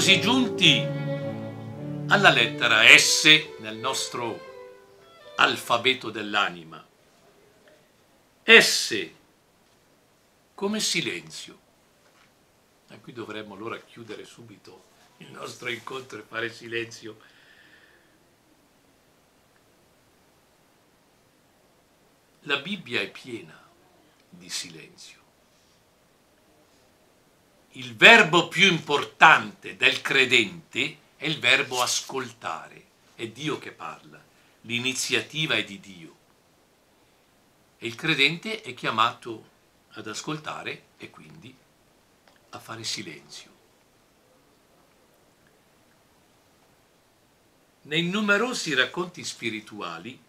così giunti alla lettera S nel nostro alfabeto dell'anima. S come silenzio. E qui dovremmo allora chiudere subito il nostro incontro e fare silenzio. La Bibbia è piena di silenzio. Il verbo più importante del credente è il verbo ascoltare. È Dio che parla, l'iniziativa è di Dio. E il credente è chiamato ad ascoltare e quindi a fare silenzio. Nei numerosi racconti spirituali,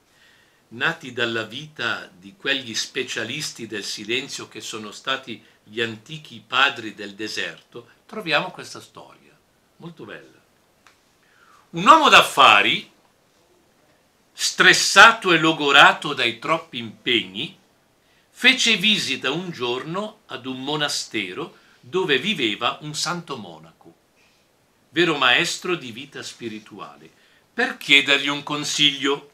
nati dalla vita di quegli specialisti del silenzio che sono stati gli antichi padri del deserto, troviamo questa storia, molto bella. Un uomo d'affari, stressato e logorato dai troppi impegni, fece visita un giorno ad un monastero dove viveva un santo monaco, vero maestro di vita spirituale per chiedergli un consiglio.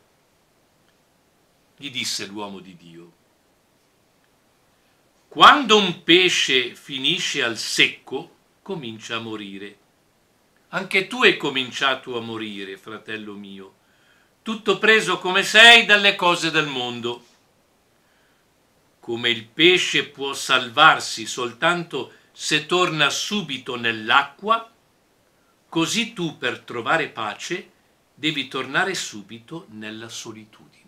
Gli disse l'uomo di Dio, quando un pesce finisce al secco, comincia a morire. Anche tu hai cominciato a morire, fratello mio, tutto preso come sei dalle cose del mondo. Come il pesce può salvarsi soltanto se torna subito nell'acqua, così tu per trovare pace devi tornare subito nella solitudine.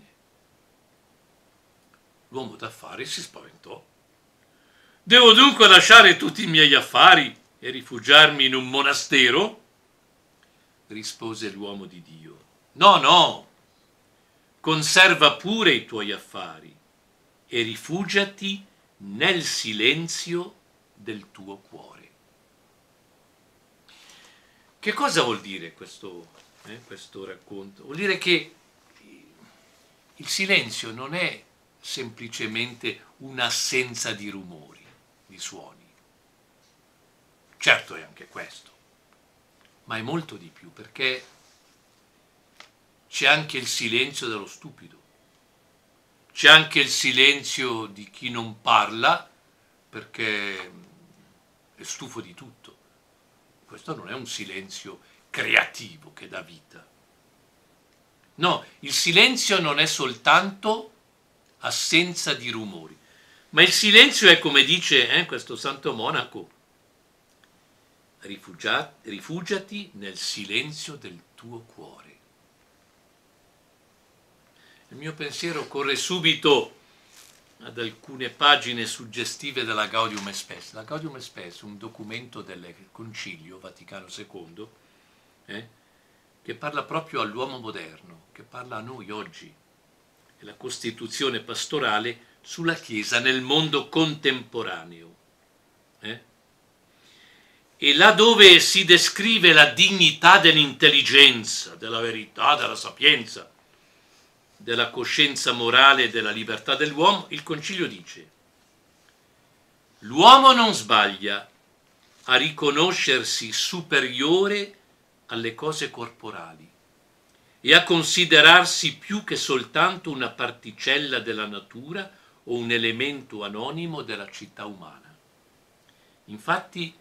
L'uomo d'affari si spaventò. Devo dunque lasciare tutti i miei affari e rifugiarmi in un monastero? rispose l'uomo di Dio. No, no, conserva pure i tuoi affari e rifugiati nel silenzio del tuo cuore. Che cosa vuol dire questo eh, questo racconto. Vuol dire che il silenzio non è semplicemente un'assenza di rumori, di suoni. Certo è anche questo, ma è molto di più perché c'è anche il silenzio dello stupido, c'è anche il silenzio di chi non parla perché è stufo di tutto. Questo non è un silenzio creativo che dà vita. No, il silenzio non è soltanto assenza di rumori, ma il silenzio è come dice eh, questo santo monaco, rifugiati, nel silenzio del tuo cuore. Il mio pensiero corre subito ad alcune pagine suggestive della Gaudium Spes. La Gaudium Spes, un documento del Concilio Vaticano II, eh, che parla proprio all'uomo moderno, che parla a noi oggi, è la Costituzione pastorale sulla Chiesa nel mondo contemporaneo. Eh? E là dove si descrive la dignità dell'intelligenza, della verità, della sapienza, della coscienza morale e della libertà dell'uomo, il Concilio dice l'uomo non sbaglia a riconoscersi superiore alle cose corporali e a considerarsi più che soltanto una particella della natura o un elemento anonimo della città umana. Infatti,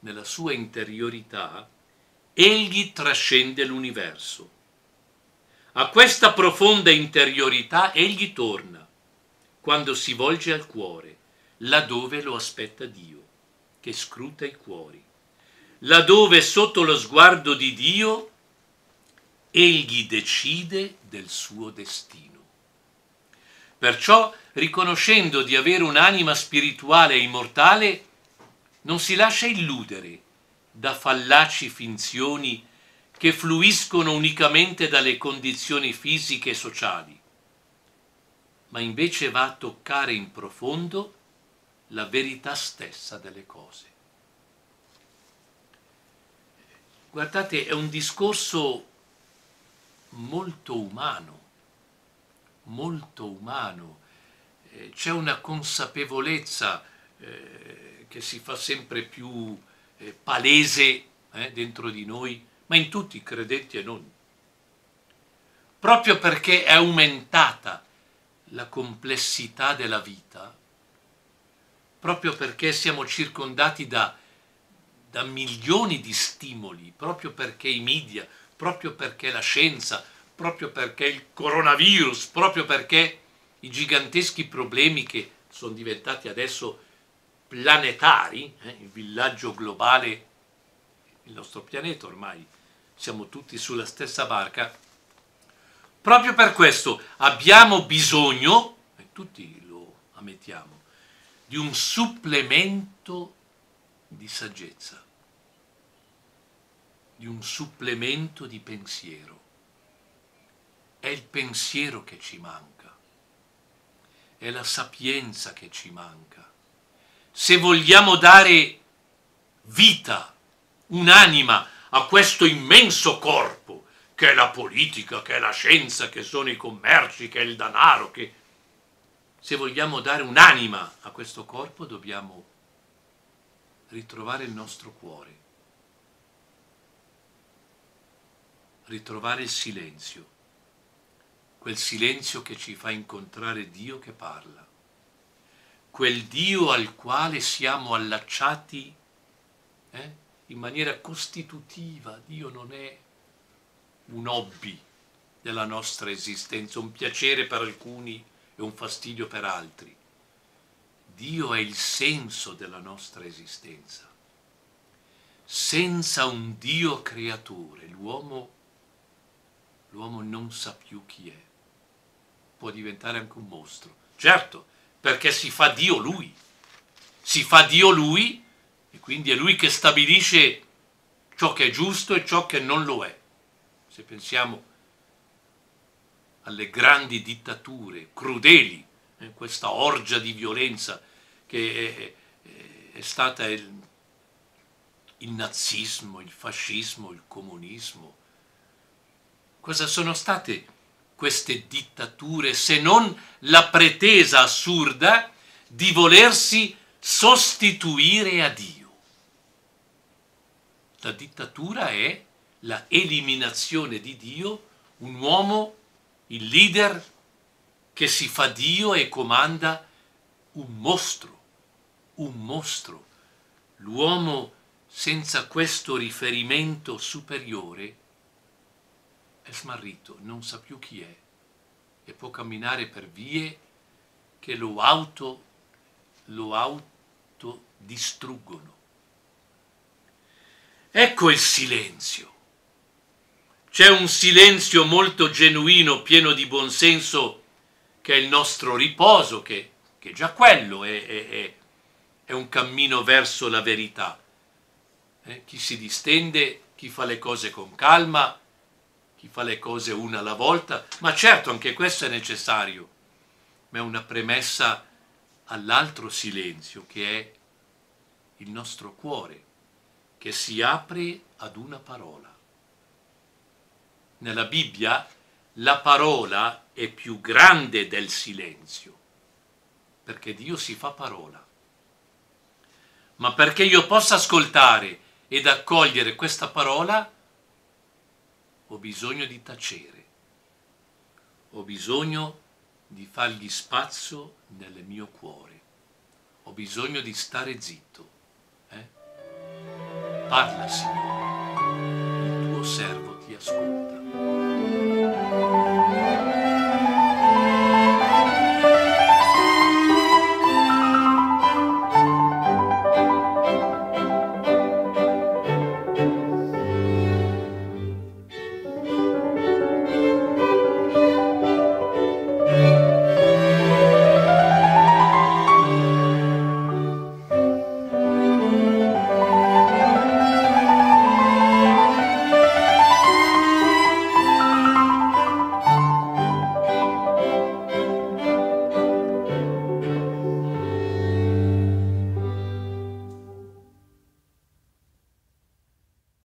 nella sua interiorità, egli trascende l'universo. A questa profonda interiorità egli torna, quando si volge al cuore, laddove lo aspetta Dio, che scruta i cuori laddove sotto lo sguardo di Dio egli decide del suo destino. Perciò, riconoscendo di avere un'anima spirituale e immortale, non si lascia illudere da fallaci finzioni che fluiscono unicamente dalle condizioni fisiche e sociali, ma invece va a toccare in profondo la verità stessa delle cose. Guardate, è un discorso molto umano, molto umano. Eh, c'è una consapevolezza eh, che si fa sempre più eh, palese eh, dentro di noi, ma in tutti, credenti e non. Proprio perché è aumentata la complessità della vita, proprio perché siamo circondati da, da milioni di stimoli, proprio perché i media, proprio perché la scienza, proprio perché il coronavirus, proprio perché i giganteschi problemi che sono diventati adesso planetari, eh, il villaggio globale, il nostro pianeta ormai, siamo tutti sulla stessa barca, proprio per questo abbiamo bisogno, e tutti lo ammettiamo, di un supplemento di saggezza, di un supplemento di pensiero. È il pensiero che ci manca, è la sapienza che ci manca. Se vogliamo dare vita, un'anima a questo immenso corpo, che è la politica, che è la scienza, che sono i commerci, che è il denaro, che se vogliamo dare un'anima a questo corpo dobbiamo ritrovare il nostro cuore, ritrovare il silenzio, quel silenzio che ci fa incontrare Dio che parla, quel Dio al quale siamo allacciati eh, in maniera costitutiva. Dio non è un hobby della nostra esistenza, un piacere per alcuni e un fastidio per altri. Dio è il senso della nostra esistenza. Senza un Dio creatore, l'uomo, l'uomo non sa più chi è. Può diventare anche un mostro. Certo, perché si fa Dio lui. Si fa Dio lui e quindi è lui che stabilisce ciò che è giusto e ciò che non lo è. Se pensiamo alle grandi dittature crudeli, eh, questa orgia di violenza che è, è stata il, il nazismo, il fascismo, il comunismo. Cosa sono state queste dittature se non la pretesa assurda di volersi sostituire a Dio? La dittatura è la eliminazione di Dio, un uomo il leader che si fa Dio e comanda un mostro, un mostro. L'uomo senza questo riferimento superiore è smarrito, non sa più chi è e può camminare per vie che lo auto lo autodistruggono. Ecco il silenzio. C'è un silenzio molto genuino, pieno di buonsenso, che è il nostro riposo, che, che già quello è, è, è, un cammino verso la verità. Eh? Chi si distende, chi fa le cose con calma, chi fa le cose una alla volta, ma certo anche questo è necessario, ma è una premessa all'altro silenzio che è il nostro cuore, che si apre ad una parola nella Bibbia la parola è più grande del silenzio, perché Dio si fa parola. Ma perché io possa ascoltare ed accogliere questa parola, ho bisogno di tacere, ho bisogno di fargli spazio nel mio cuore, ho bisogno di stare zitto. Eh? Parla, Signore, il tuo servo ti ascolta.